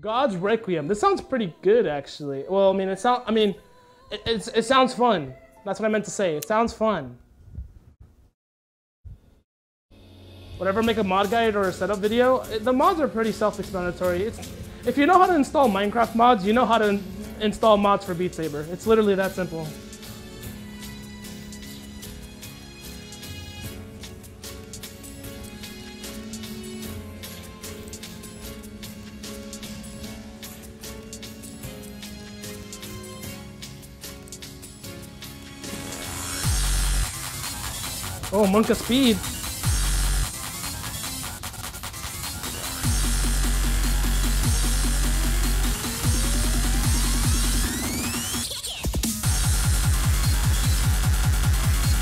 God's Requiem. This sounds pretty good, actually. Well, I mean, it sound. I mean, it, it's, it sounds fun. That's what I meant to say. It sounds fun. Whatever, make a mod guide or a setup video. The mods are pretty self-explanatory. It's if you know how to install Minecraft mods, you know how to install mods for Beat Saber. It's literally that simple. Oh, Monk of Speed.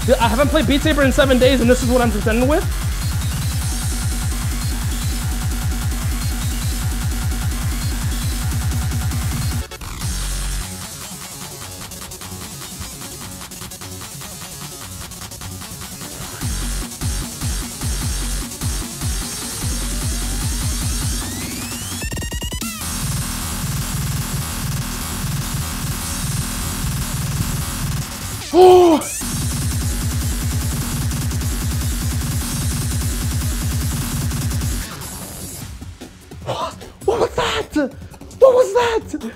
Dude, I haven't played Beat Saber in seven days, and this is what I'm contending with? Oh! What? What was that? What was that?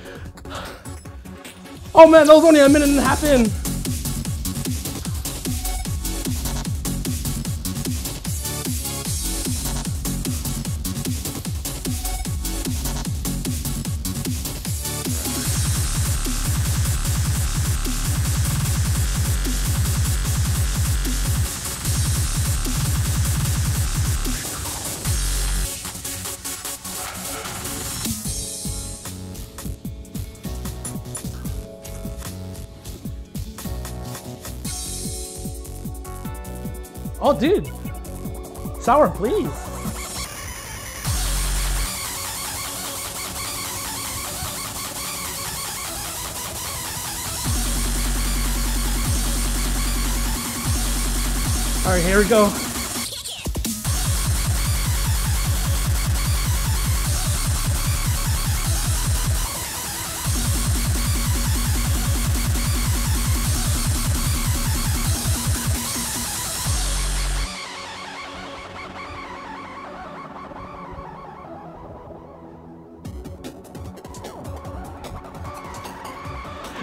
Oh man, that was only a minute and a half in. Oh, dude. Sour, please. All right, here we go.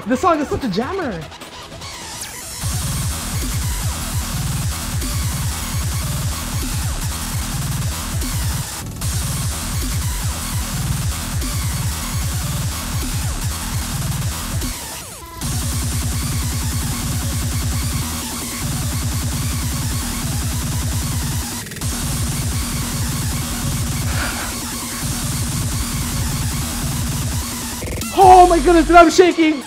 This song is such a jammer. Oh my goodness, I'm shaking.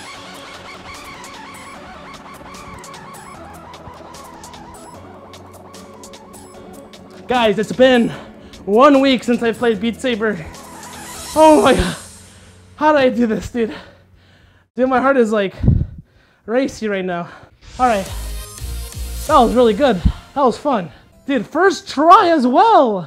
Guys, it's been one week since I played Beat Saber. Oh my god. How did I do this, dude? Dude, my heart is like racy right now. Alright. That was really good. That was fun. Dude, first try as well.